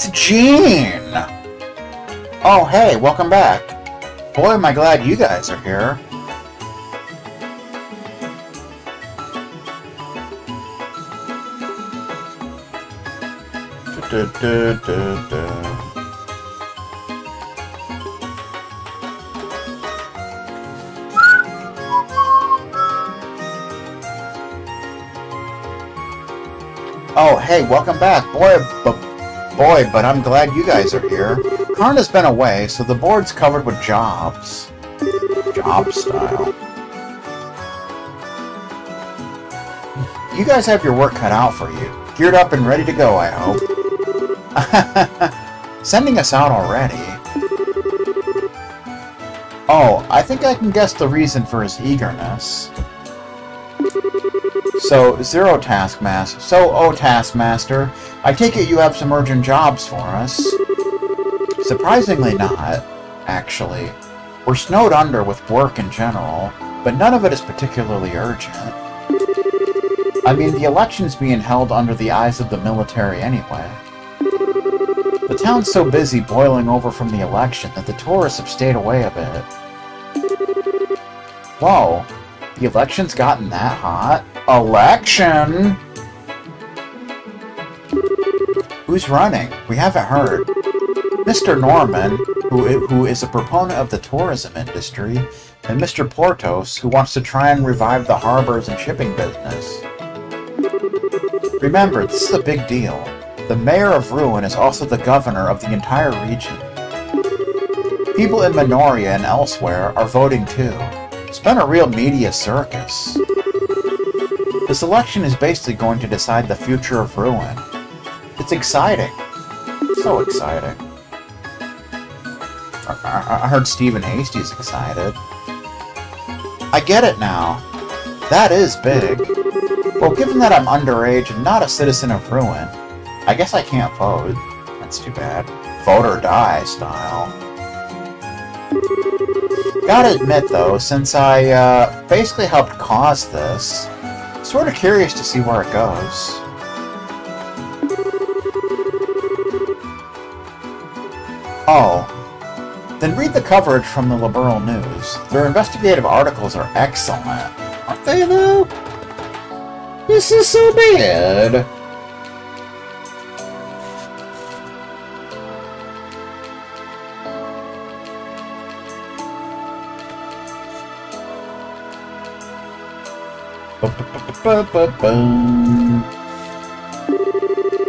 It's Jean! Oh, hey, welcome back. Boy, am I glad you guys are here. Du, du, du. Oh, hey, welcome back. Boy, boy, but I'm glad you guys are here. Carna's been away, so the board's covered with jobs. Job style. You guys have your work cut out for you. Geared up and ready to go, I hope. Sending us out already. Oh, I think I can guess the reason for his eagerness. So, Zero Taskmaster. So, oh Taskmaster, I take it you have some urgent jobs for us. Surprisingly not, actually. We're snowed under with work in general, but none of it is particularly urgent. I mean, the election's being held under the eyes of the military anyway. The town's so busy boiling over from the election that the tourists have stayed away a bit. Whoa, the election's gotten that hot? Election? Who's running? We haven't heard. Mr. Norman, who, who is a proponent of the tourism industry, and Mr. Portos, who wants to try and revive the harbors and shipping business. Remember, this is a big deal. The mayor of Ruin is also the governor of the entire region. People in Manoria and elsewhere are voting too. It's been a real media circus. This election is basically going to decide the future of Ruin. It's exciting. So exciting. I, I heard Stephen Hasty's excited. I get it now. That is big. Well, given that I'm underage and not a citizen of Ruin, I guess I can't vote. That's too bad. Vote or die style. Gotta admit, though, since I uh, basically helped cause this, Sort of curious to see where it goes. Oh. Then read the coverage from the Liberl News. Their investigative articles are excellent. Aren't they, though? This is so bad.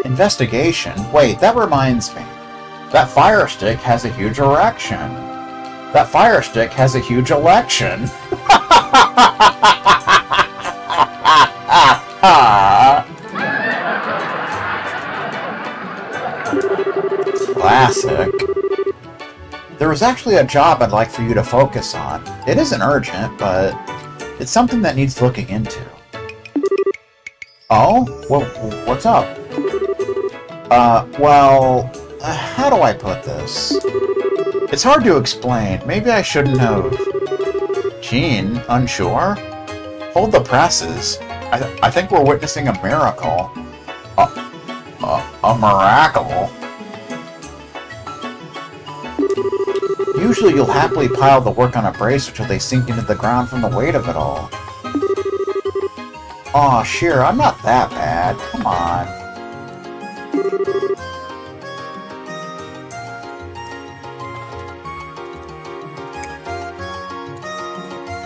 Investigation? Wait, that reminds me. That fire stick has a huge erection. That fire stick has a huge election. Classic. There was actually a job I'd like for you to focus on. It isn't urgent, but it's something that needs looking into. Oh? Well, what's up? Uh, well, uh, how do I put this? It's hard to explain. Maybe I shouldn't have... Jean, unsure? Hold the presses. I, th I think we're witnessing a miracle. A, a, a miracle? Usually you'll happily pile the work on a brace until they sink into the ground from the weight of it all. Aw, oh, sure, I'm not that bad. Come on.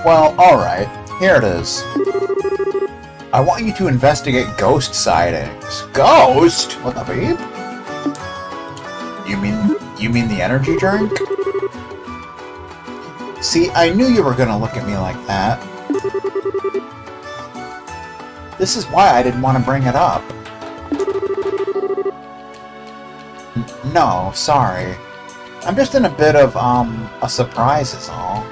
Well, alright. Here it is. I want you to investigate ghost sightings. Ghost? What the beep? You mean you mean the energy drink? See, I knew you were gonna look at me like that. This is why I didn't want to bring it up. N no, sorry. I'm just in a bit of, um, a surprise is all.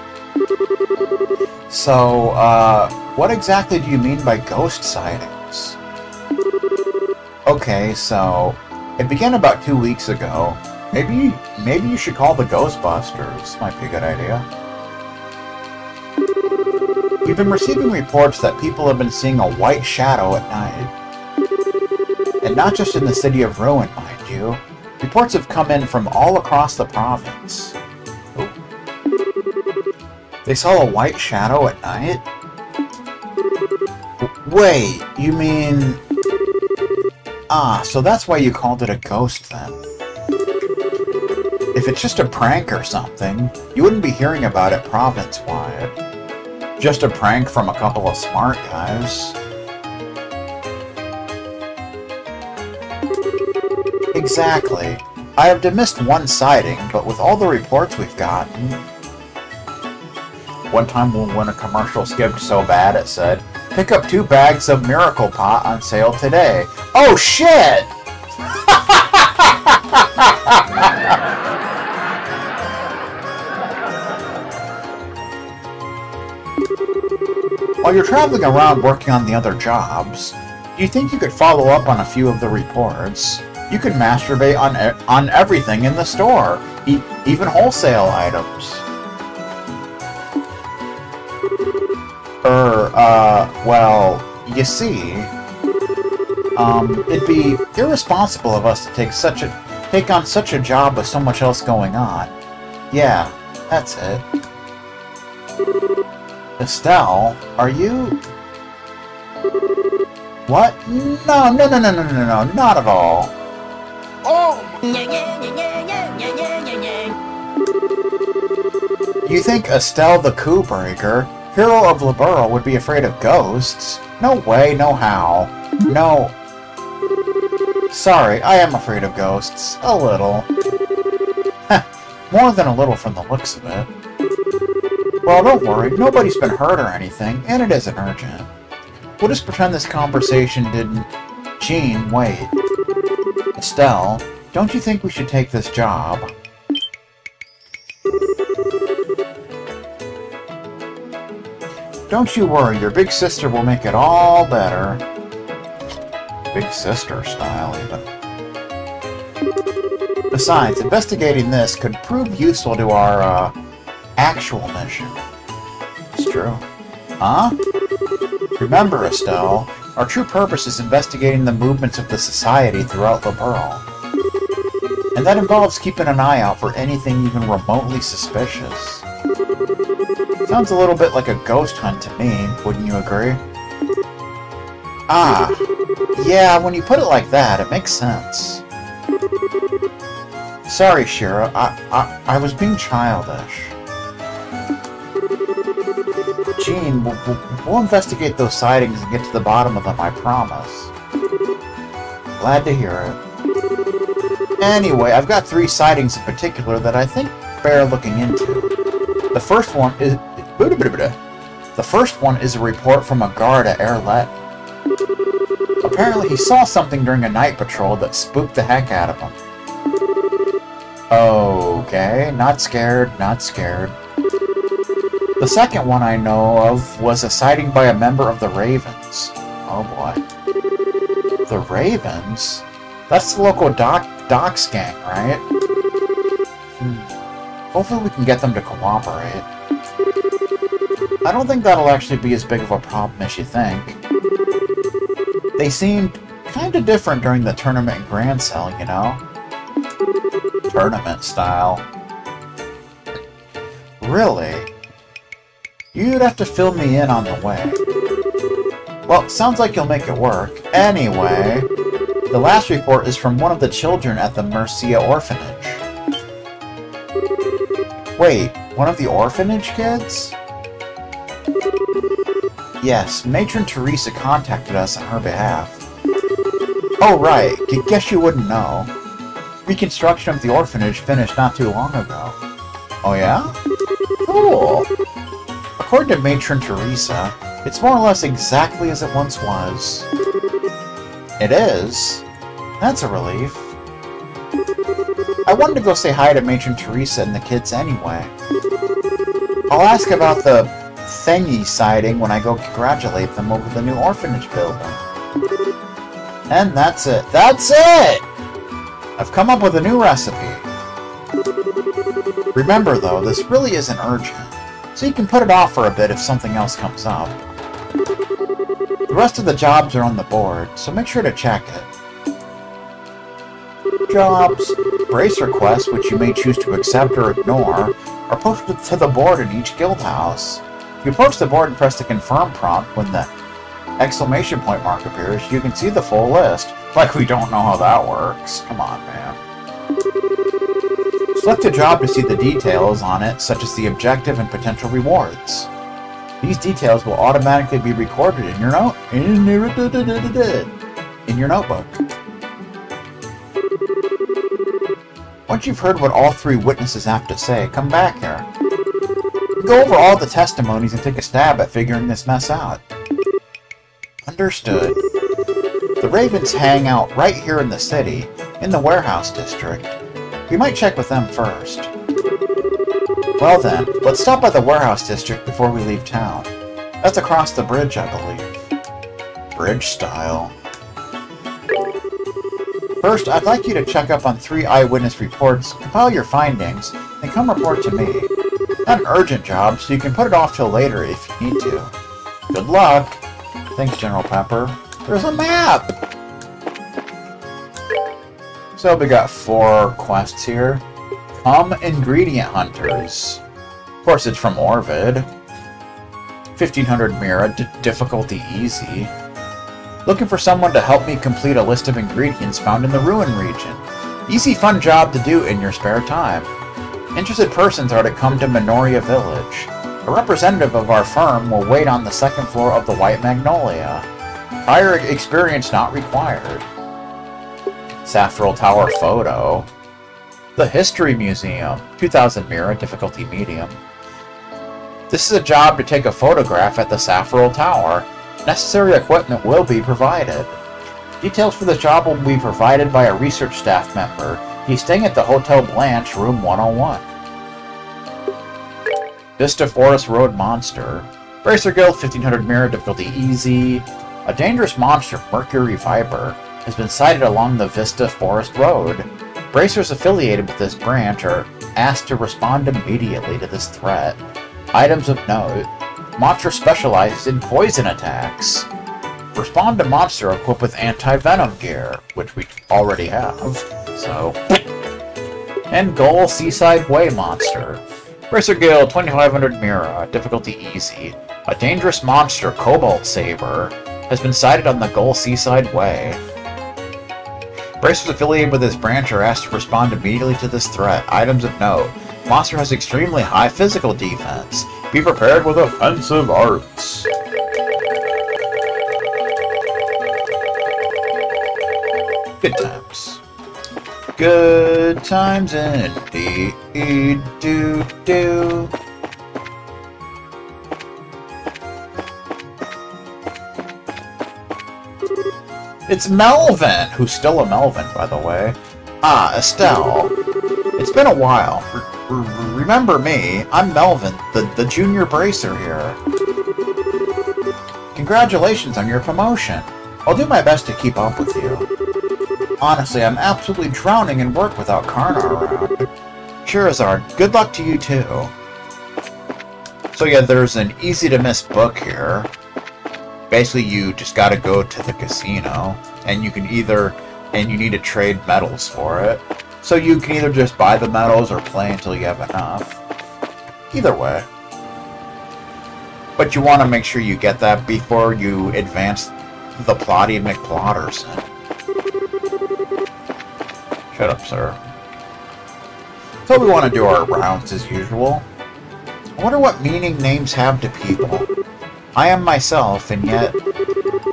So, uh, what exactly do you mean by ghost sightings? Okay, so, it began about two weeks ago. Maybe, maybe you should call the Ghostbusters. Might be a good idea. We've been receiving reports that people have been seeing a white shadow at night. And not just in the city of Ruin, mind you. Reports have come in from all across the province. They saw a white shadow at night? Wait, you mean... Ah, so that's why you called it a ghost then. If it's just a prank or something, you wouldn't be hearing about it province-wide. Just a prank from a couple of smart guys. Exactly. I have dismissed one sighting, but with all the reports we've gotten... One time when a commercial skipped so bad it said, Pick up two bags of Miracle Pot on sale today. Oh shit! While you're traveling around working on the other jobs, do you think you could follow up on a few of the reports? You can masturbate on e on everything in the store, e even wholesale items. Er, uh, well, you see, um, it'd be irresponsible of us to take such a take on such a job with so much else going on. Yeah, that's it. Estelle, are you... What? No, no, no, no, no, no, no, not at all. Oh! You think Estelle the Coup Breaker, hero of Liberl, would be afraid of ghosts? No way, no how. No. Sorry, I am afraid of ghosts. A little. More than a little from the looks of it. Well, don't worry, nobody's been hurt or anything, and it isn't urgent. We'll just pretend this conversation didn't... Jean, wait. Estelle, don't you think we should take this job? Don't you worry, your big sister will make it all better. Big sister style, even. Besides, investigating this could prove useful to our, uh, actual mission. It's true. Huh? Remember, Estelle, our true purpose is investigating the movements of the society throughout the Pearl. And that involves keeping an eye out for anything even remotely suspicious. Sounds a little bit like a ghost hunt to me, wouldn't you agree? Ah, yeah, when you put it like that, it makes sense. Sorry, Schera, I, I, I was being childish. Jean, we'll, we'll investigate those sightings and get to the bottom of them, I promise. Glad to hear it. Anyway, I've got three sightings in particular that I think bear looking into. The first one is... The first one is a report from a guard at Erlet. Apparently he saw something during a night patrol that spooked the heck out of him. Okay, not scared, not scared. The second one I know of was a sighting by a member of the Ravens. Oh boy. The Ravens? That's the local doc Doc's gang, right? Hmm. Hopefully we can get them to cooperate. I don't think that'll actually be as big of a problem as you think. They seemed kinda different during the tournament and Grancel, you know? Tournament style. Really? You'd have to fill me in on the way. Well, sounds like you'll make it work. Anyway, the last report is from one of the children at the Mercia orphanage. Wait, one of the orphanage kids? Yes, Matron Teresa contacted us on her behalf. Oh right, guess you wouldn't know. Reconstruction of the orphanage finished not too long ago. Oh yeah? Cool. According to Matron Teresa, it's more or less exactly as it once was. It is? That's a relief. I wanted to go say hi to Matron Teresa and the kids anyway. I'll ask about the thingy sighting when I go congratulate them over the new orphanage building. And that's it. That's it! I've come up with a new recipe. Remember, though, this really isn't urgent, so you can put it off for a bit if something else comes up. The rest of the jobs are on the board, so make sure to check it. jobs, brace requests, which you may choose to accept or ignore, are posted to the board in each guild house. You approach the board and press the confirm prompt when the exclamation point mark appears. You can see the full list. Like we don't know how that works. Come on, man. Select a job to see the details on it, such as the objective and potential rewards. These details will automatically be recorded in your note in your, in your notebook. Once you've heard what all three witnesses have to say, come back here. Go over all the testimonies and take a stab at figuring this mess out. Understood. The Ravens hang out right here in the city, in the warehouse district. We might check with them first. Well then, let's stop by the warehouse district before we leave town. That's across the bridge, I believe. Bridge style. First, I'd like you to check up on three eyewitness reports, compile your findings, and come report to me. Not an urgent job, so you can put it off till later if you need to. Good luck! Thanks, General Pepper. There's a map! So we got four quests here. Come Ingredient Hunters. Of course, it's from Orvid. 1500 Mira, difficulty easy. Looking for someone to help me complete a list of ingredients found in the Ruin region. Easy fun job to do in your spare time. Interested persons are to come to Manoria Village. A representative of our firm will wait on the second floor of the White Magnolia. Prior experience not required. Saffrel Tower photo. The History Museum, 2000 Mira, difficulty medium. This is a job to take a photograph at the Saffrel Tower. Necessary equipment will be provided. Details for the job will be provided by a research staff member. He's staying at the Hotel Blanche, room 101. Vista Forest Road Monster. Bracer Guild, 1500 Mira, difficulty easy. A dangerous monster, Mercury Viper has been sighted along the Vista Forest Road. Bracers affiliated with this branch are asked to respond immediately to this threat. Items of note. Monster specializes in poison attacks. Respond to monster equipped with anti-venom gear, which we already have, so... And Goal Seaside Way Monster. Bracer Guild, 2500 Mira, difficulty easy. A dangerous monster, Cobalt Saber, has been sighted on the Goal Seaside Way. Bracers affiliated with this branch are asked to respond immediately to this threat. Items of note. Monster has extremely high physical defense. Be prepared with offensive arts. Good times. Good times indeed. Do do. It's Melvin, who's still a Melvin, by the way. Ah, Estelle. It's been a while. remember me? I'm Melvin, the, the junior bracer here. Congratulations on your promotion. I'll do my best to keep up with you. Honestly, I'm absolutely drowning in work without Carna around. Charizard, good luck to you too. So yeah, there's an easy-to-miss book here basically you just got to go to the casino and you can either and you need to trade medals for it so you can either just buy the medals or play until you have enough either way but you want to make sure you get that before you advance the plotty McPlotterson. Shut up, sir. So we want to do our rounds as usual. I wonder what meaning names have to people. I am myself, and yet...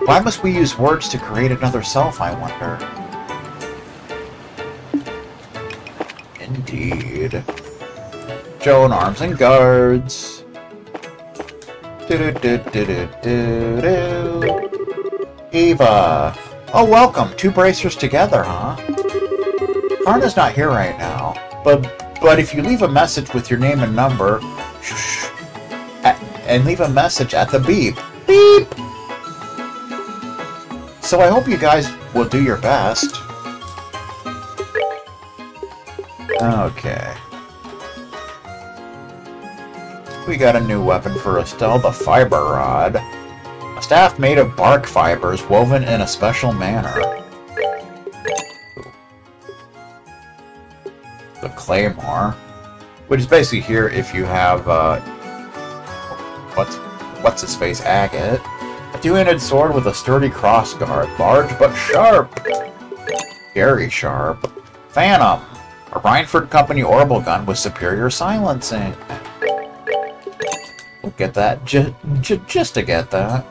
Why must we use words to create another self, I wonder? Indeed. Joan Arms and Guards. Do do do. Eva. Oh, welcome. Two bracers together, huh? Carna's not here right now, but but if you leave a message with your name and number, and leave a message at the beep. Beep! So I hope you guys will do your best. Okay. We got a new weapon for Estelle, the Fiber Rod. A staff made of bark fibers woven in a special manner. The Claymore, which is basically here if you have, uh, what's, what's his face, agate. A two-handed sword with a sturdy crossguard, large but sharp. Very sharp. Phantom, a Reinford Company orbital gun with superior silencing. We'll get that, j just to get that.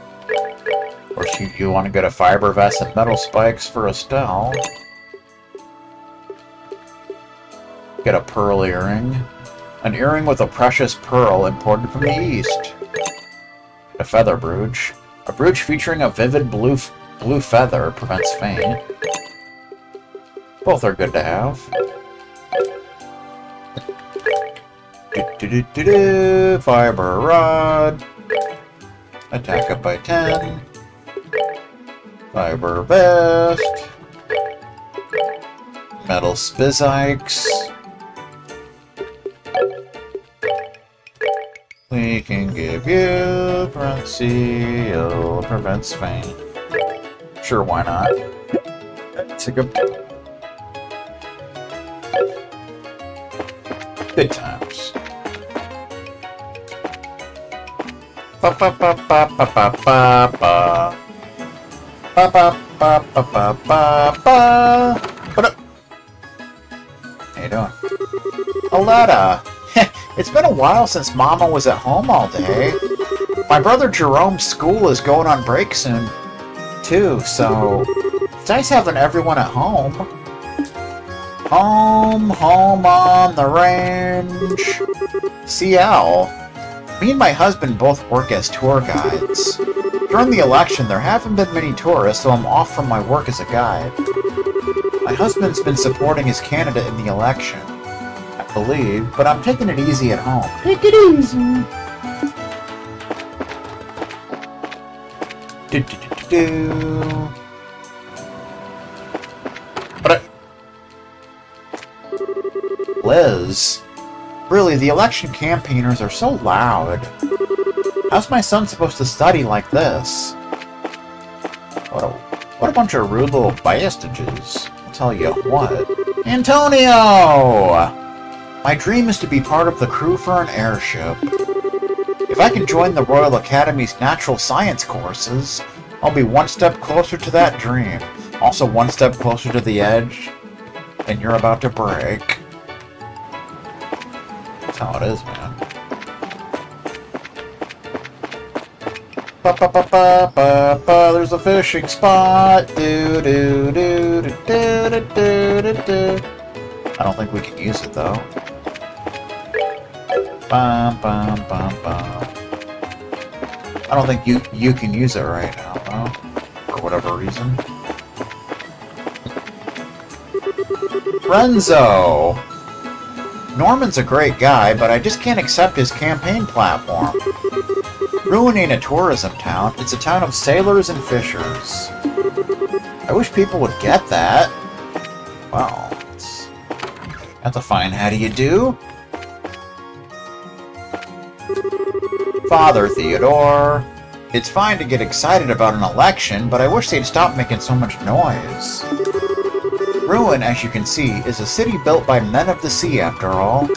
Of course, you, you want to get a fiber vest and metal spikes for Estelle. A pearl earring. An earring with a precious pearl imported from the east. A feather brooch. A brooch featuring a vivid blue blue feather prevents faint. Both are good to have. Do, do, do, do. Fiber rod. Attack up by 10. Fiber vest. Metal spizikes. We can give you Conceal prevents faint. Sure, why not? It's a good. Times. Ba ba ba ba ba ba ba ba. Ba ba ba ba ba ba ba. What up? How you doing? Aletta! It's been a while since Mama was at home all day. My brother Jerome's school is going on break soon, too, so it's nice having everyone at home. Home, home on the range. CL. Me and my husband both work as tour guides. During the election, there haven't been many tourists, so I'm off from my work as a guide. My husband's been supporting his candidate in the election, believe, but I'm taking it easy at home. Take it easy. Do, do, do, do. But I... Liz, really, the election campaigners are so loud. How's my son supposed to study like this? What a, what a bunch of rude little bastages. I'll tell you what. Antonio! My dream is to be part of the crew for an airship. If I can join the Royal Academy's natural science courses, I'll be one step closer to that dream. Also one step closer to the edge, and you're about to break. That's how it is, man. Ba ba ba ba ba ba. There's a fishing spot. Do do do do do do do do. I don't think we can use it though. Bum bum bum bum. I don't think you you can use it right now, though, for whatever reason. Renzo. Norman's a great guy, but I just can't accept his campaign platform. Ruining a tourism town, it's a town of sailors and fishers. I wish people would get that. Well, it's... That's a fine how do you do? Father Theodore. It's fine to get excited about an election, but I wish they'd stop making so much noise. Ruin, as you can see, is a city built by men of the sea, after all.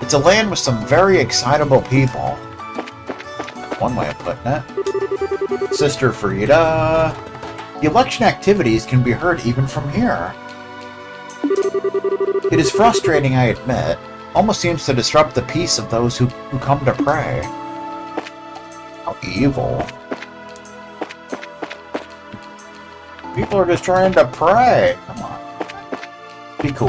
It's a land with some very excitable people. one way of putting it. Sister Frida... The election activities can be heard even from here. It is frustrating, I admit. Almost seems to disrupt the peace of those who, who come to pray. How evil. People are just trying to pray. Come on. Be cool.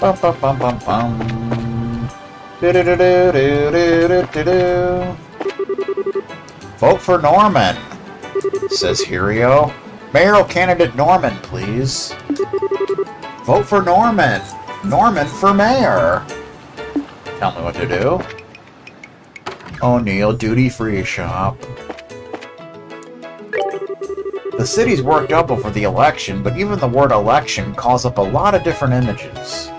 Bum bum bum bum bum. Do do do do do do do do. Vote for Norman, says Hirio. Mayoral candidate Norman, please. Vote for Norman. Norman for mayor. Tell me what to do. O'Neill duty-free shop. The city's worked up over the election, but even the word election calls up a lot of different images.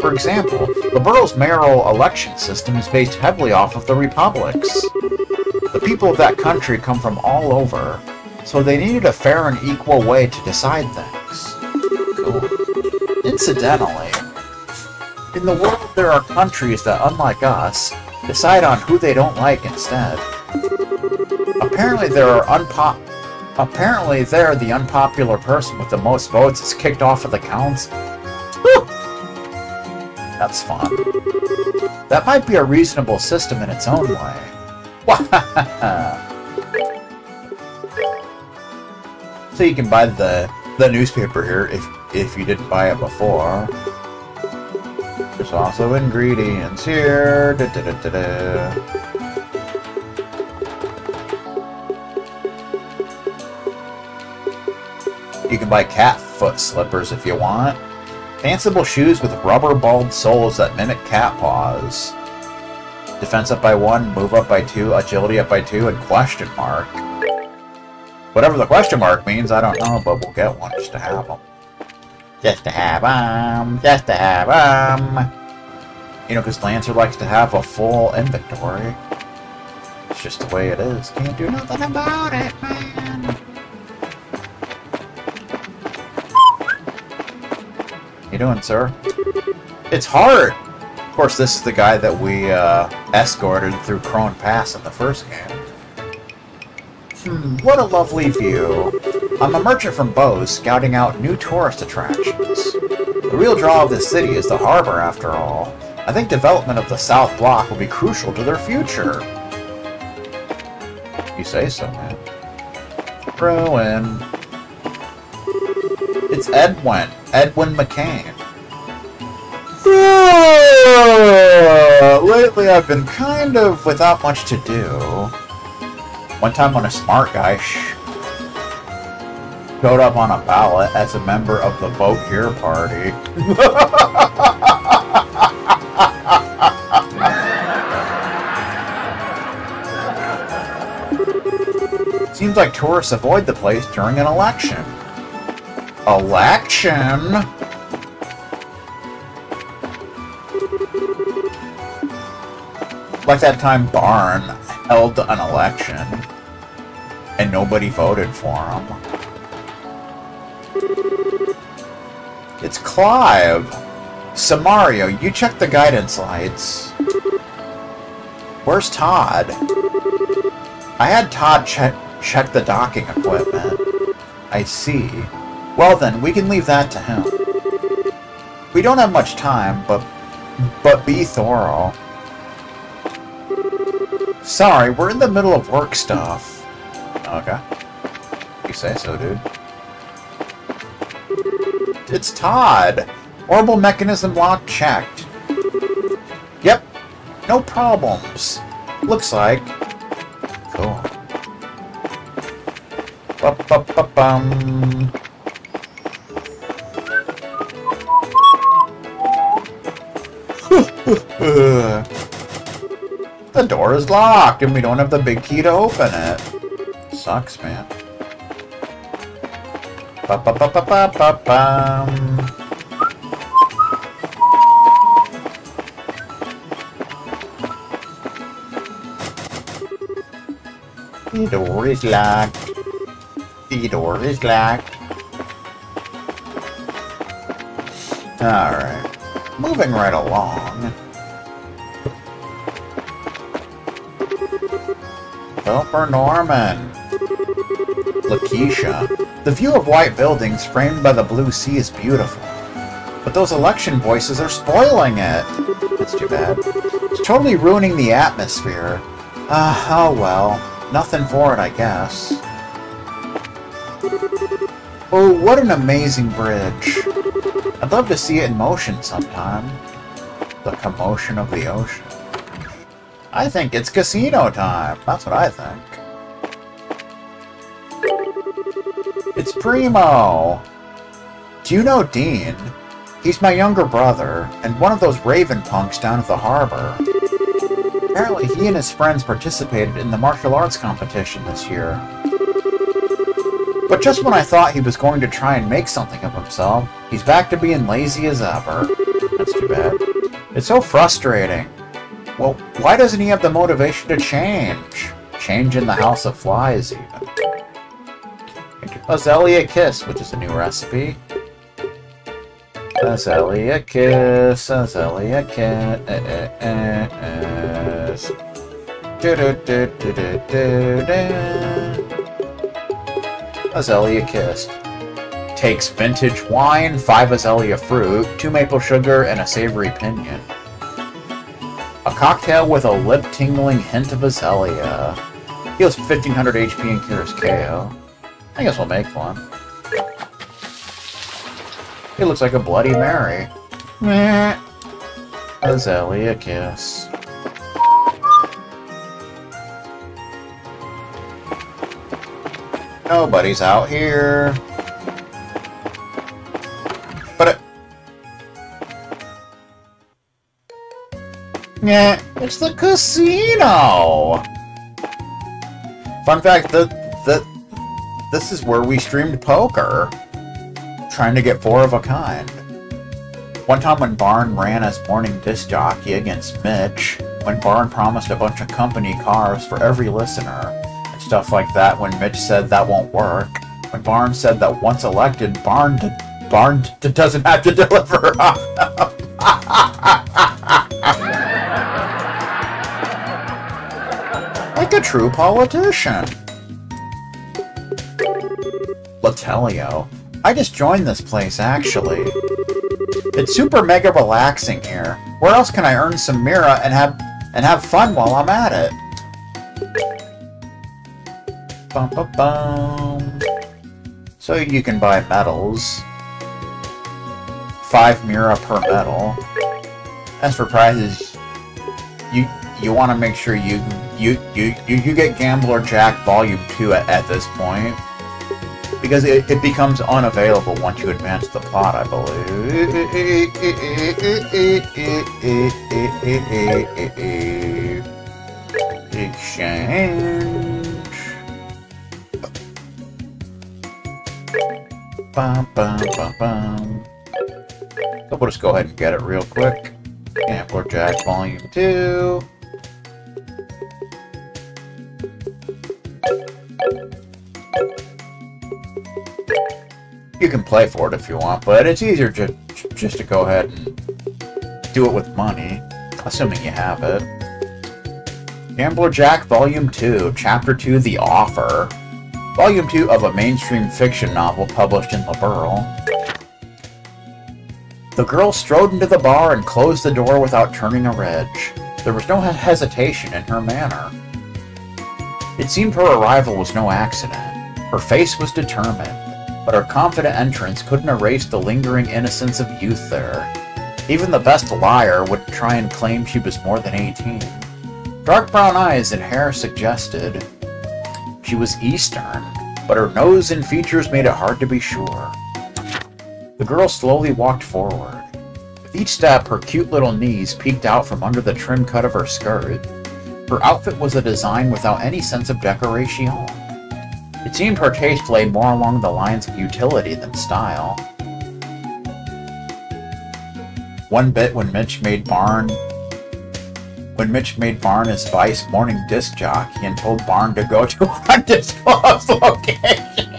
For example, the borough's mayoral election system is based heavily off of the republics. The people of that country come from all over, So they needed a fair and equal way to decide things. Cool. Incidentally, in the world there are countries that, unlike us, decide on who they don't like instead. Apparently there are unpop... Apparently there, the unpopular person with the most votes is kicked off of the council. That's fun. That might be a reasonable system in its own way. so you can buy the the newspaper here if if you didn't buy it before. There's also ingredients here. Da, da, da, you can buy cat foot slippers if you want. Fanciful shoes with rubber balled soles that mimic cat paws. Defense up by one, move up by two, agility up by two, and question mark. Whatever the question mark means, I don't know, but we'll get one just to have them. Just to have them, just to have them. You know, because Lancer likes to have a full inventory. It's just the way it is. Can't do nothing about it, man. You doing, sir? It's hard! Of course, this is the guy that we uh, escorted through Crone Pass in the first game. What a lovely view. I'm a merchant from Bose, scouting out new tourist attractions. The real draw of this city is the harbor, after all. I think development of the South Block will be crucial to their future. You say so, man. Ruin. It's Edwin. Edwin McCain. lately I've been kind of without much to do. One time when a smart guy showed up on a ballot as a member of the Vote Here party. Seems like tourists avoid the place during an election. Election? Like that time Barn held an election and nobody voted for him. It's Clive! Samario, you check the guidance lights. Where's Todd? I had Todd check, check the docking equipment. I see. Well then, we can leave that to him. We don't have much time, but but be thorough. Sorry, we're in the middle of work stuff. Okay. You say so, dude. It's Todd! Orbital mechanism lock checked. Yep. No problems. Looks like. Cool. Ba-ba-ba-bum. the door is locked and we don't have the big key to open it. Sucks, man. Ba ba ba ba ba ba bum. The door is locked. The door is locked. Alright. Moving right along. Helper Norman. Lakeisha. The view of white buildings framed by the blue sea is beautiful. But those election voices are spoiling it. That's too bad. It's totally ruining the atmosphere. Ah, uh, oh well. Nothing for it, I guess. Oh, what an amazing bridge. I'd love to see it in motion sometime. The commotion of the ocean. I think it's casino time. That's what I think. It's Primo! Do you know Dean? He's my younger brother, and one of those raven punks down at the harbor. Apparently he and his friends participated in the martial arts competition this year. But just when I thought he was going to try and make something of himself, he's back to being lazy as ever. That's too bad. It's so frustrating. Well, why doesn't he have the motivation to change? Change in the House of Flies, even. Azalea Kiss, which is a new recipe. Azalea Kiss, Azalea Kiss. Azalea Kiss. Takes vintage wine, 5 Azalea fruit, 2 maple sugar, and a savory pinion. A cocktail with a lip-tingling hint of Azalea. Heals 1500 HP and cures KO. I guess we'll make one. It looks like a Bloody Mary. Meh. Azalea Kiss. Nobody's out here. But it... Yeah, it's the casino! Fun fact, the, the, this is where we streamed poker. Trying to get four of a kind. One time when Barn ran as morning disc jockey against Mitch, when Barn promised a bunch of company cars for every listener, and stuff like that when Mitch said that won't work, when Barn said that once elected, Barn, Barn doesn't have to deliver. like a true politician. Latelio. I just joined this place, actually. It's super mega relaxing here. Where else can I earn some Mira and have and have fun while I'm at it? Bum, bum, bum. So you can buy medals. Five Mira per medal. As for prizes, you you want to make sure you you you you, you get Gambler Jack Volume Two at, at this point because it, it becomes unavailable once you advance the plot, I believe. Exchange. Bum, bum, bum, bum. So we'll just go ahead and get it real quick. Gambler Jack Volume 2. You can play for it if you want, but it's easier just, just to go ahead and do it with money, assuming you have it. Gambler Jack Volume 2, Chapter 2, The Offer. Volume 2 of a mainstream fiction novel published in Liberl. The girl strode into the bar and closed the door without turning a reg. There was no hesitation in her manner. It seemed her arrival was no accident. Her face was determined but her confident entrance couldn't erase the lingering innocence of youth there. Even the best liar would try and claim she was more than 18. Dark brown eyes and hair suggested she was Eastern, but her nose and features made it hard to be sure. The girl slowly walked forward. With each step, her cute little knees peeked out from under the trim cut of her skirt. Her outfit was a design without any sense of decoration. It seemed her taste lay more along the lines of utility than style. One bit when Mitch made Barn when Mitch made Barn his vice morning disc jockey and told Barn to go to undisclosed location.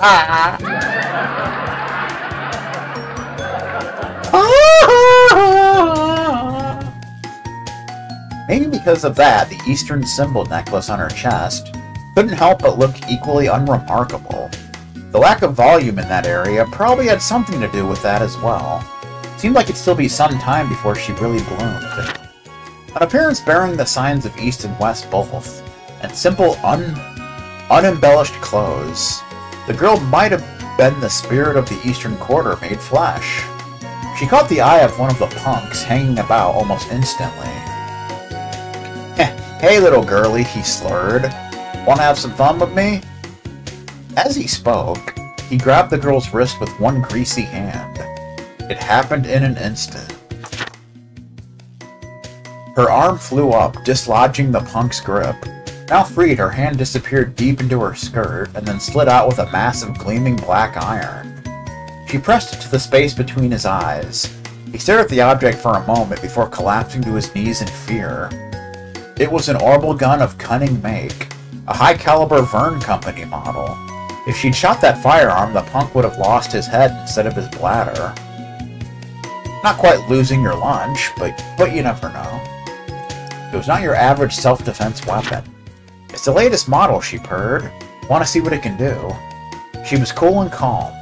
ah. Because of that, the Eastern symbol necklace on her chest couldn't help but look equally unremarkable. The lack of volume in that area probably had something to do with that as well. seemed like it'd still be some time before she really bloomed. An appearance bearing the signs of East and West both, and simple, un unembellished clothes. The girl might have been the spirit of the Eastern Quarter made flesh. She caught the eye of one of the punks hanging about almost instantly. Hey, little girlie, he slurred. Wanna have some fun with me? As he spoke, he grabbed the girl's wrist with one greasy hand. It happened in an instant. Her arm flew up, dislodging the punk's grip. Now freed, her hand disappeared deep into her skirt and then slid out with a mass of gleaming black iron. She pressed it to the space between his eyes. He stared at the object for a moment before collapsing to his knees in fear. It was an orbital gun of cunning make, A high-caliber Verne Company model. If she'd shot that firearm, the punk would have lost his head instead of his bladder. Not quite losing your lunch, but, but you never know. It was not your average self-defense weapon. It's the latest model, she purred. Want to see what it can do? She was cool and calm.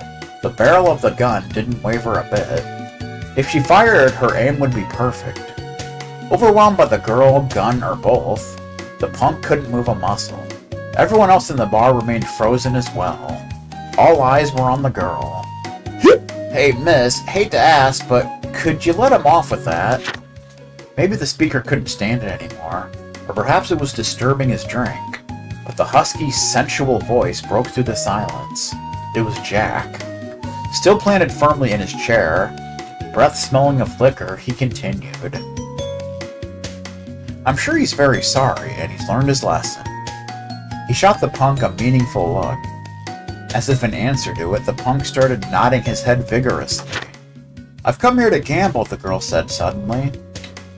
The barrel of the gun didn't waver a bit. If she fired, her aim would be perfect. Overwhelmed by the girl, gun, or both, the punk couldn't move a muscle. Everyone else in the bar remained frozen as well. All eyes were on the girl. hey, miss, hate to ask, but could you let him off with that? Maybe the speaker couldn't stand it anymore, or perhaps it was disturbing his drink. But the husky, sensual voice broke through the silence. It was Jack. Still planted firmly in his chair, breath smelling of liquor, he continued. I'm sure he's very sorry, and he's learned his lesson. He shot the punk a meaningful look. As if in answer to it, the punk started nodding his head vigorously. I've come here to gamble, the girl said suddenly.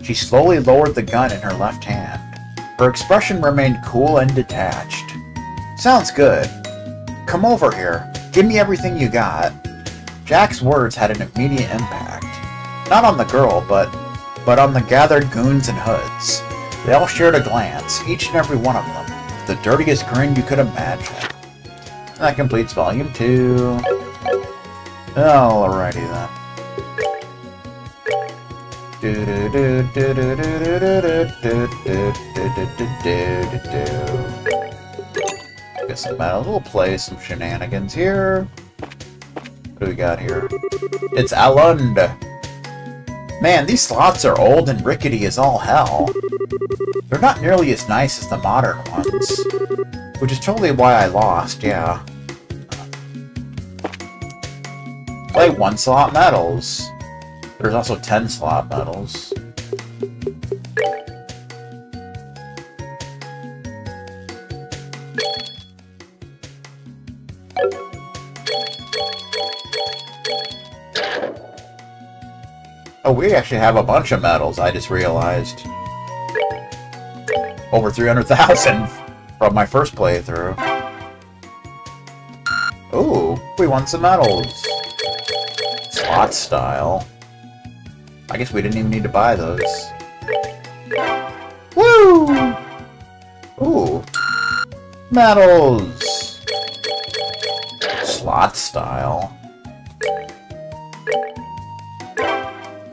She slowly lowered the gun in her left hand. Her expression remained cool and detached. Sounds good. Come over here. Give me everything you got. Jack's words had an immediate impact. Not on the girl, but but on the gathered goons and hoods. They all shared a glance, each and every one of them, the dirtiest grin you could imagine. That completes Volume 2. Alrighty then. Guess I'm out. We'll play some shenanigans here. What do we got here? It's Alund. Man, these slots are old and rickety as all hell. They're not nearly as nice as the modern ones. Which is totally why I lost, yeah. Play one slot medals. There's also 10 slot medals. We actually have a bunch of medals, I just realized. Over 300,000 from my first playthrough. Ooh, we won some medals. Slot style. I guess we didn't even need to buy those. Woo! Ooh. Medals! Slot style.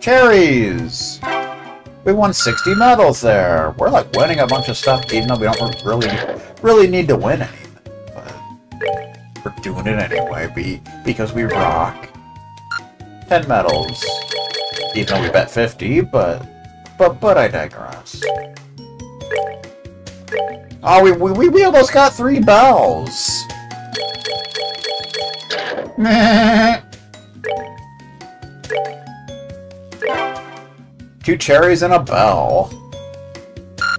Cherries! We won 60 medals there. We're like winning a bunch of stuff even though we don't really really need to win anything. But we're doing it anyway be, because we rock. 10 medals. Even though we bet 50, but... But, but I digress. Oh, we, we, we almost got three bells! Two cherries and a bell.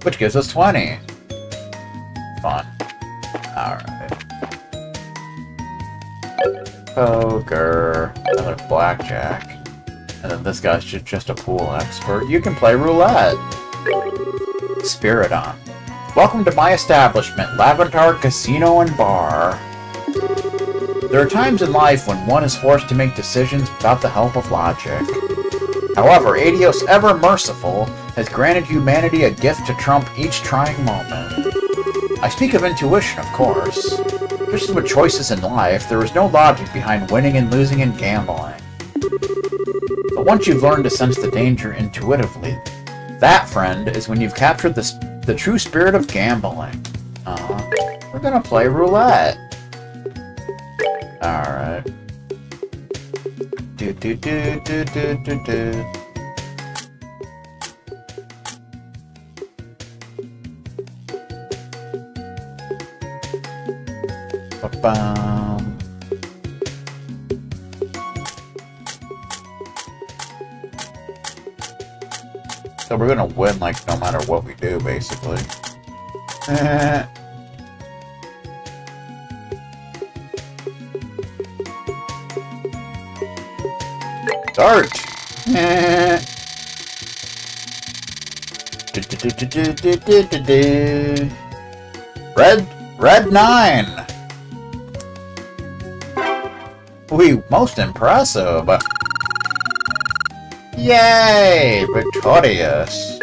Which gives us 20. Fun. Alright. Poker. Another blackjack. And then this guy's just a pool expert. You can play roulette. Spiridon. Welcome to my establishment, Lavantar Casino and Bar. There are times in life when one is forced to make decisions without the help of logic. However, Aidios ever merciful has granted humanity a gift to trump each trying moment. I speak of intuition, of course. Just as with choices in life, there is no logic behind winning and losing in gambling. But once you've learned to sense the danger intuitively, that, friend, is when you've captured the, the true spirit of gambling. Uh, we're gonna play roulette. Alright. Do do do do do do do. So we're gonna win, like, no matter what we do, basically. Start! Red Red 9! We most impressive! Yay! Victorious!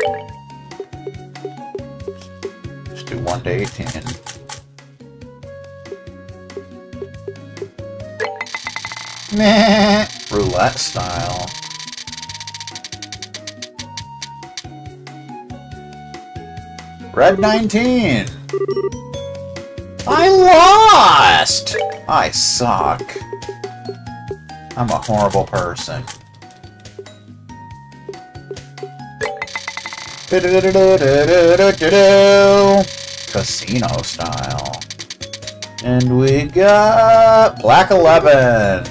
Let's do 1 to 18. Meh! Roulette style. Red 19! I lost! I suck. I'm a horrible person. Casino style. And we got Black 11.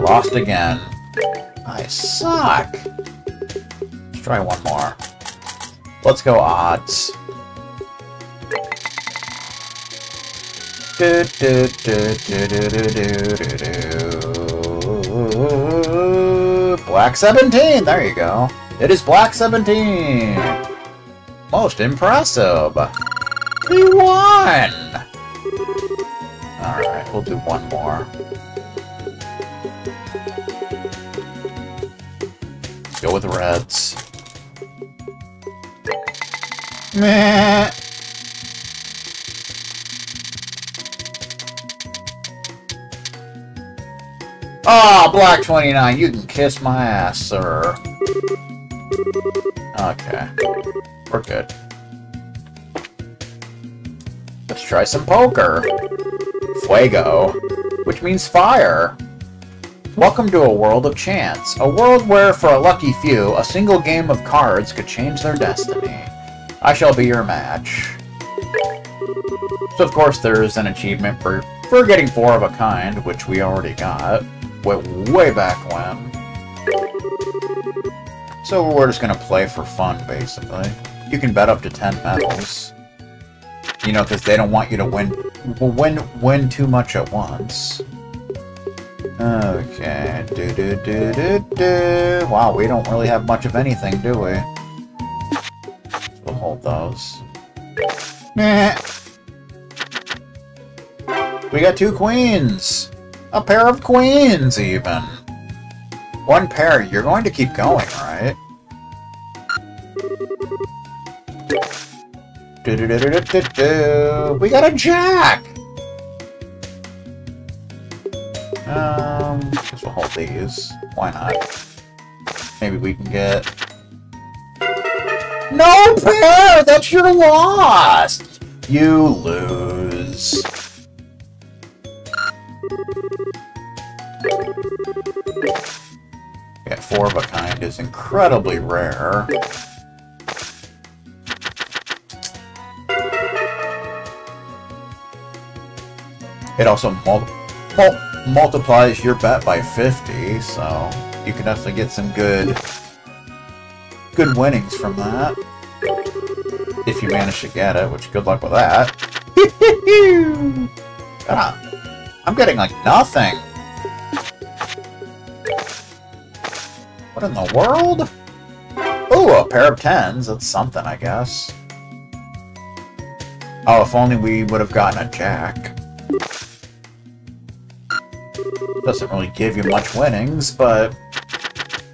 Lost again. I suck. Let's try one more. Let's go odds. Do, do, do, do, do, do, do, do. Black 17! There you go. It is Black 17! Most impressive! He won! Alright, we'll do one more. With reds. Meh. Ah, oh, Black 29, you can kiss my ass, sir. Okay. We're good. Let's try some poker. Fuego, which means fire. Welcome to a world of chance. A world where, for a lucky few, a single game of cards could change their destiny. I shall be your match. So of course there's an achievement for, for getting four of a kind, which we already got. Way, way back when. So we're just gonna play for fun, basically. You can bet up to 10 medals. You know, because they don't want you to win, win, win too much at once. Okay, do do do do do. Wow, we don't really have much of anything, do we? We'll hold those. Meh. We got two queens! A pair of queens, even! One pair, you're going to keep going, right? Do -do -do we got a jack! Um, guess we'll hold these. Why not? Maybe we can get... No pair! That's your loss! You lose. Get four of a kind is incredibly rare. It also mul multiplies your bet by 50, so you can definitely get some good good winnings from that. If you manage to get it, which good luck with that. I'm getting like nothing. What in the world? Oh, a pair of tens. That's something, I guess. Oh, if only we would have gotten a jack. Doesn't really give you much winnings, but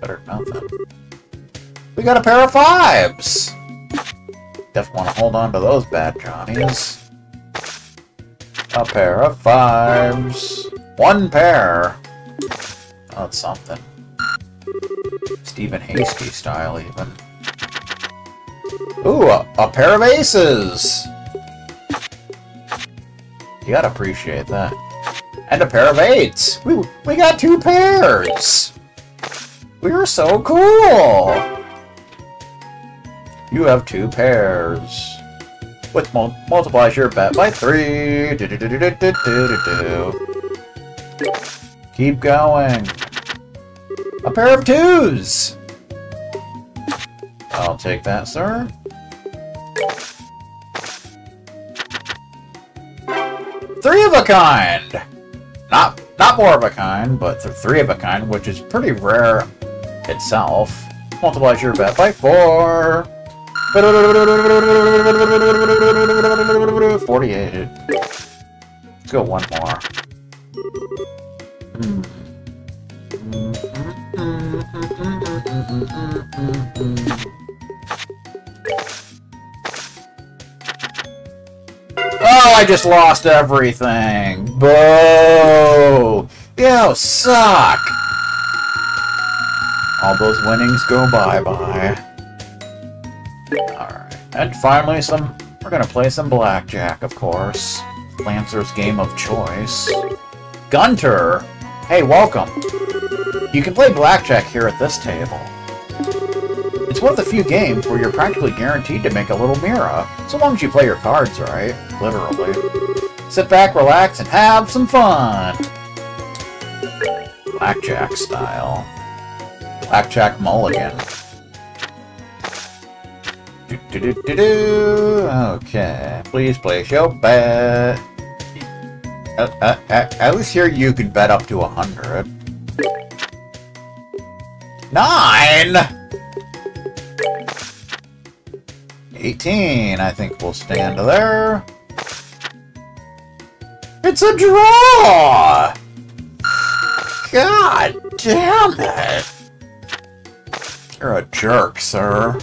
better than nothing. We got a pair of fives! Definitely want to hold on to those bad Johnnies. A pair of fives. One pair. That's something. Stephen Hasty style, even. Ooh, a, a pair of aces! You gotta appreciate that. And a pair of eights! We, we got two pairs! We are so cool! You have two pairs. Which mul multiplies your bet by three. Do -do -do Keep going. A pair of twos! I'll take that, sir. Three of a kind! Not not more of a kind, but three of a kind, which is pretty rare itself. Multiplies your bet by four. Forty-eight. Let's go one more. Hmm. I just lost everything. Boo! You suck! All those winnings go bye-bye. Alright. And finally, some... We're gonna play some blackjack, of course. Lancer's game of choice. Gunter! Hey, welcome! You can play blackjack here at this table. It's one of the few games where you're practically guaranteed to make a little mira, so long as you play your cards right, literally. Sit back, relax, and have some fun! Blackjack style. Blackjack mulligan. Do, do, do, do, do. Okay, please place your bet. Uh, uh, uh, at least here you can bet up to a hundred. Nine! 18, I think we'll stand there. It's a draw! God damn it! You're a jerk, sir.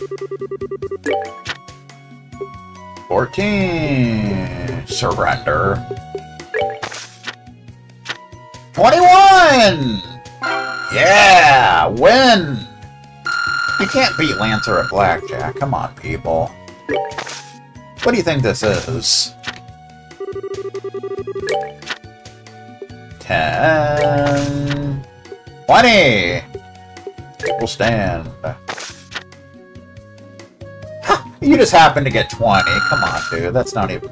14. Surrender. 21! Yeah! Win! You can't beat Lancer at Blackjack. Come on, people. What do you think this is? 10... 20! We'll stand. You just happened to get 20. Come on, dude. That's not even...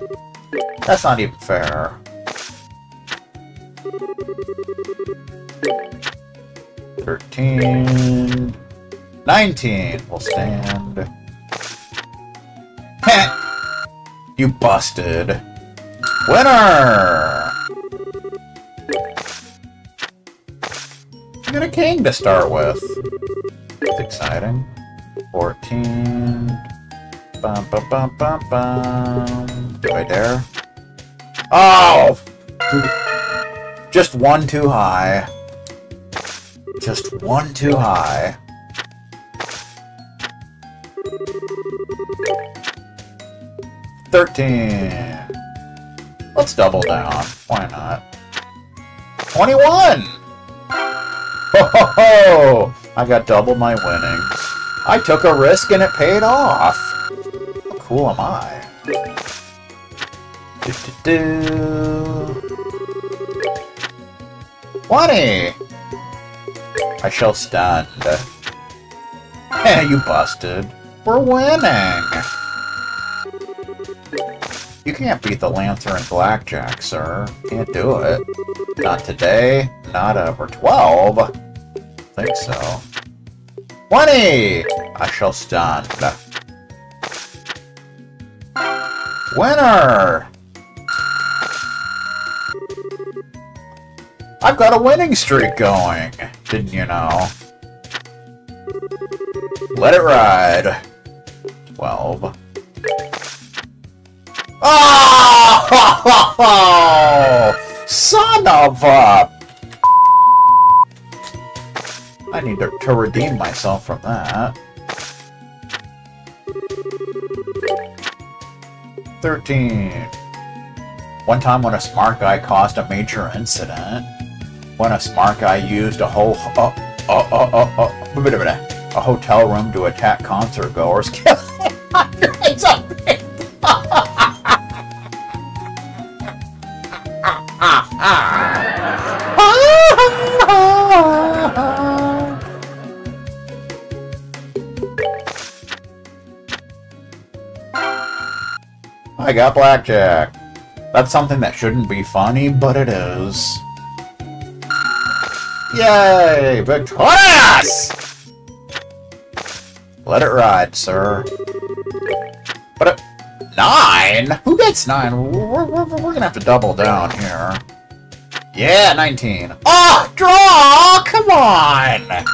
That's not even fair. Thirteen... Nineteen. We'll stand. You busted. Winner! I got a king to start with. It's exciting. 14. Bum, bum, bum, bum, bum. Do I dare? Oh! Just one too high. Just one too high. Thirteen. Let's double down. Why not? Twenty-one! Ho ho ho! I got double my winnings. I took a risk and it paid off. How cool am I? Do, do, do. 20! I shall stand. Hey, you busted. We're winning! You can't beat the Lancer in Blackjack, sir. Can't do it. Not today, not ever. 12? think so. 20! I shall stand. Winner! I've got a winning streak going, didn't you know? Let it ride. 12. Oh! Son of a... I need to, to redeem myself from that. 13. One time when a smart guy caused a major incident, when a smart guy used a whole uh, uh, uh, a hotel room to attack concert goers, Ah. I got blackjack. That's something that shouldn't be funny, but it is. Yay! Victorious! Let it ride, sir. But it, nine? Who gets nine? We're, we're, we're gonna have to double down here. Yeah, 19. Oh, draw! Come on!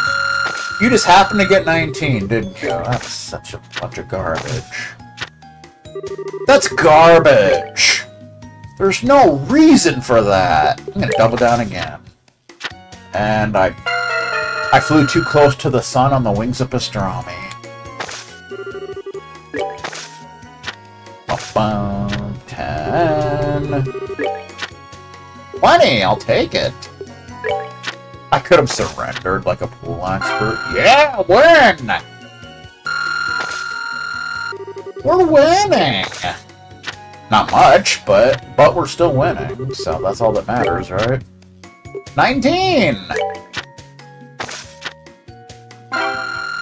You just happened to get 19, didn't you? That's such a bunch of garbage. That's garbage! There's no reason for that! I'm gonna double down again. And I... I flew too close to the sun on the wings of pastrami. Bum, 10... 20! I'll take it! I could have surrendered like a pool expert. Yeah, win! We're winning! Not much, but but we're still winning, so that's all that matters, right? 19!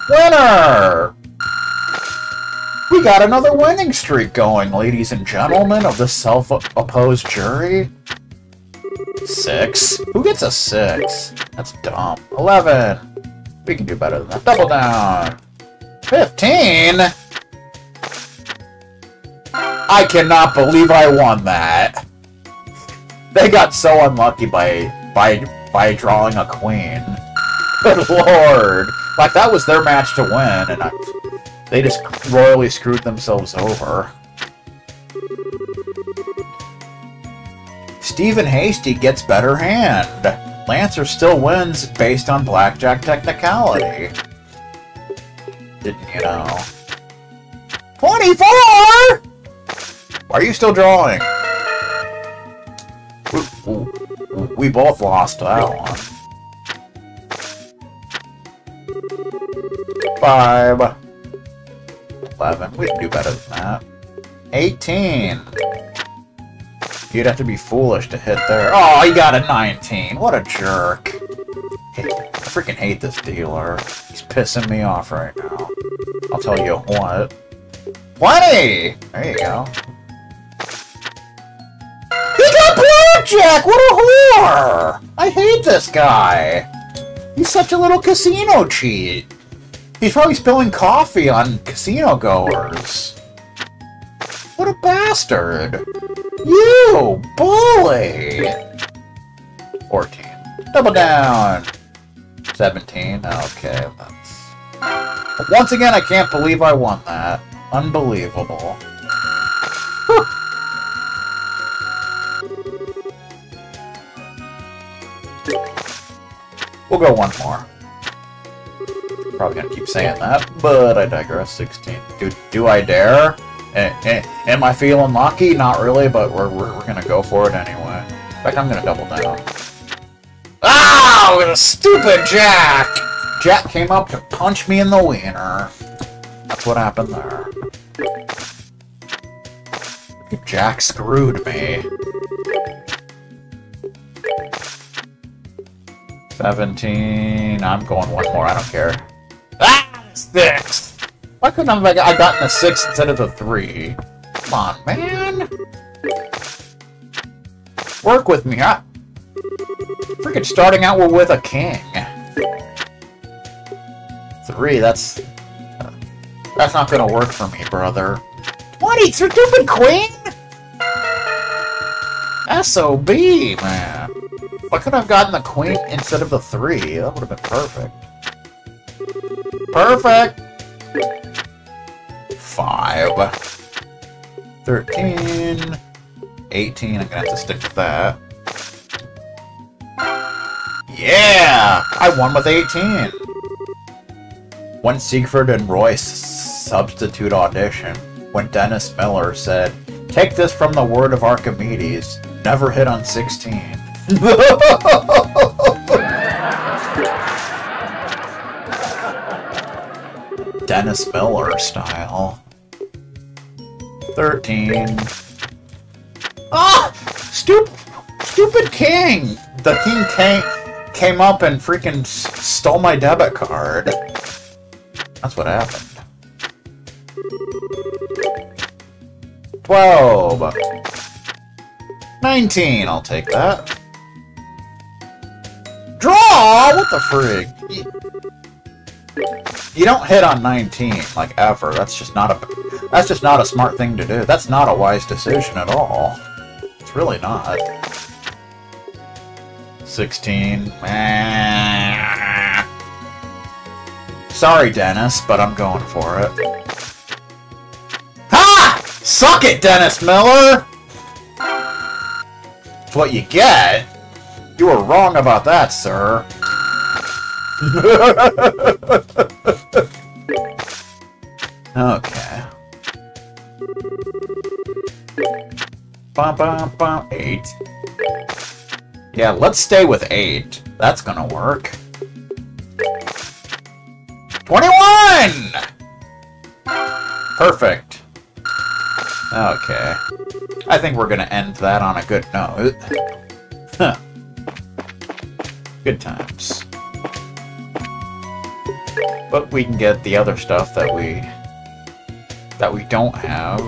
Winner! We got another winning streak going, ladies and gentlemen of the self-opposed jury. Six? Who gets a six? That's dumb. Eleven! We can do better than that. Double down! Fifteen? I cannot believe I won that. They got so unlucky by by by drawing a queen. Good lord! Like that was their match to win, and I, they just royally screwed themselves over. Stephen Hasty gets better hand. Lancer still wins based on blackjack technicality. Didn't you know? 24! Why are you still drawing? We, we both lost that one. Five. Eleven. We can do better than that. Eighteen. You'd have to be foolish to hit there. Oh, he got a 19. What a jerk. I freaking hate this dealer. He's pissing me off right now. I'll tell you what. 20! There you go. He got blackjack! What a whore! I hate this guy. He's such a little casino cheat. He's probably spilling coffee on casino goers. What a bastard. You bully! 14. Double down! 17. Okay, that's... Once again, I can't believe I won that. Unbelievable. We'll go one more. Probably gonna keep saying that, but I digress. 16. Do, do I dare? Am I feeling lucky? Not really, but we're, we're, we're gonna go for it anyway. In fact, I'm gonna double down. Ah! Stupid Jack! Jack came up to punch me in the wiener. That's what happened there. Jack screwed me. 17. I'm going one more, I don't care. Ah! Six! Why couldn't I have gotten a 6 instead of a 3? Come on, man! Work with me, huh? Freaking starting out with a king. 3, that's... That's not gonna work for me, brother. 20, stupid queen? SOB, man. I have gotten the queen instead of the 3? That would have been perfect. Perfect! 5. 13. 18. I'm gonna have to stick with that. Yeah! I won with 18! When Siegfried and Roy's substitute audition, when Dennis Miller said, Take this from the word of Archimedes, never hit on 16. Dennis Miller style. 13. Ah! Stupid, stupid king! The king came, came up and freaking stole my debit card. That's what happened. 12. 19, I'll take that. Draw! What the frig? You don't hit on 19, like, ever. That's just not a... That's just not a smart thing to do. That's not a wise decision at all. It's really not. 16. Sorry, Dennis, but I'm going for it. Ha! Suck it, Dennis Miller! That's what you get. You were wrong about that, sir. Okay. Bum, bum, bum, eight. Yeah, let's stay with eight. That's gonna work. 21! Perfect. Okay. I think we're gonna end that on a good note. Huh. Good times. But we can get the other stuff that we... that we don't have.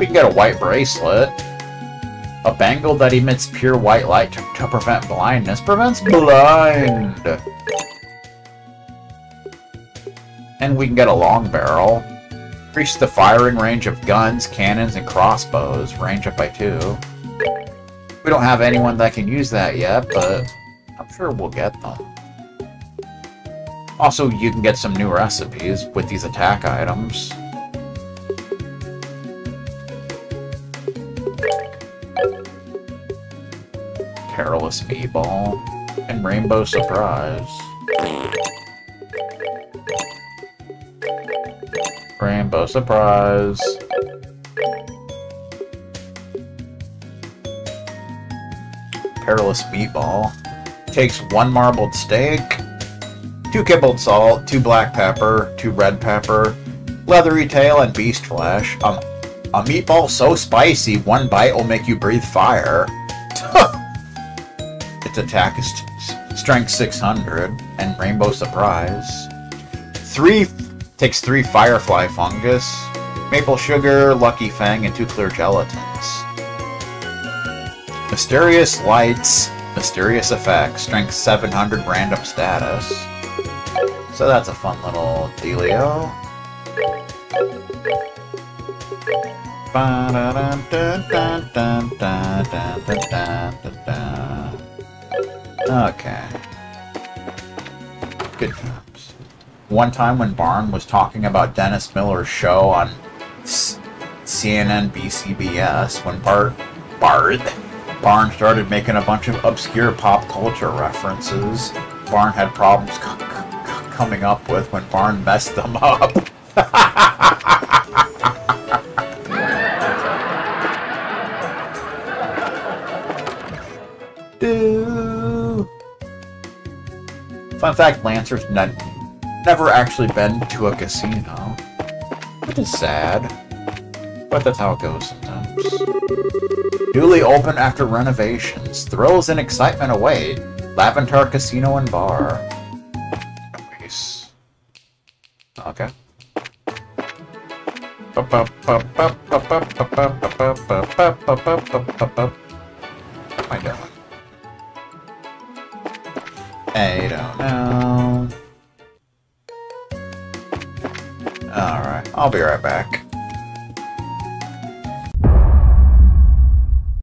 We can get a white bracelet. A bangle that emits pure white light to, to prevent blindness. Prevents blind! And we can get a long barrel. Increase the firing range of guns, cannons, and crossbows. Range up by two. We don't have anyone that can use that yet, but I'm sure we'll get them. Also, you can get some new recipes with these attack items. Perilous Meatball and Rainbow Surprise. Rainbow Surprise. Perilous Meatball. Takes one marbled steak, two kibbled salt, two black pepper, two red pepper, leathery tail, and beast flesh. Um, a meatball so spicy, one bite will make you breathe fire. its attack is strength 600, and rainbow surprise. Three takes three firefly fungus, maple sugar, lucky fang, and two clear gelatins. Mysterious lights, mysterious effects, strength 700, random status. So that's a fun little dealio. Okay. Good times. One time when Barn was talking about Dennis Miller's show on CNN BCBS, when Bart, Bart, Barn started making a bunch of obscure pop culture references Barn had problems coming up with when Barn messed them up. Fun fact, Lancer's ne never actually been to a casino. Which is sad. But that's how it goes sometimes. Newly open after renovations. Thrills and excitement await. Lavantar Casino and Bar. Okay. I? I don't know. Alright, I'll be right back.